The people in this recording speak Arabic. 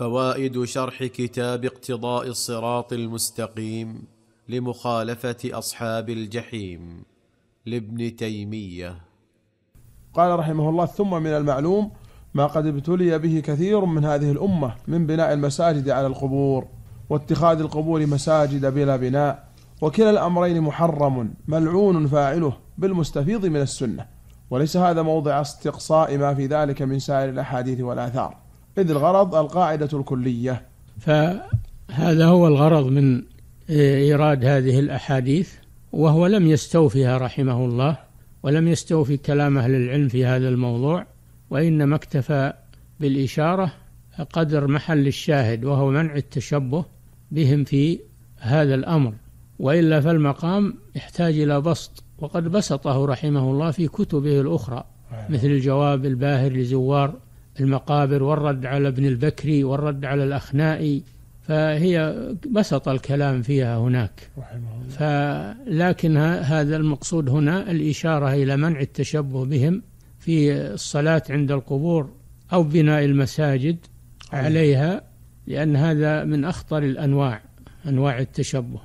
فوائد شرح كتاب اقتضاء الصراط المستقيم لمخالفة أصحاب الجحيم لابن تيمية. قال رحمه الله ثم من المعلوم ما قد ابتلي به كثير من هذه الأمة من بناء المساجد على القبور واتخاذ القبور مساجد بلا بناء وكلا الأمرين محرم ملعون فاعله بالمستفيض من السنة. وليس هذا موضع استقصاء ما في ذلك من سائر الأحاديث والآثار. إذ الغرض القاعدة الكلية. فهذا هو الغرض من إيراد هذه الأحاديث وهو لم يستوفها رحمه الله ولم يستوفي كلام أهل العلم في هذا الموضوع وإنما اكتفى بالإشارة قدر محل الشاهد وهو منع التشبه بهم في هذا الأمر. وإلا فالمقام يحتاج إلى بسط وقد بسطه رحمه الله في كتبه الأخرى مثل الجواب الباهر لزوار المقابر والرد على ابن البكري والرد على الأخنائي فهي بسط الكلام فيها هناك. فلكن هذا المقصود هنا الإشارة إلى منع التشبه بهم في الصلاة عند القبور أو بناء المساجد عليها لأن هذا من أخطر الأنواع أنواع التشبه.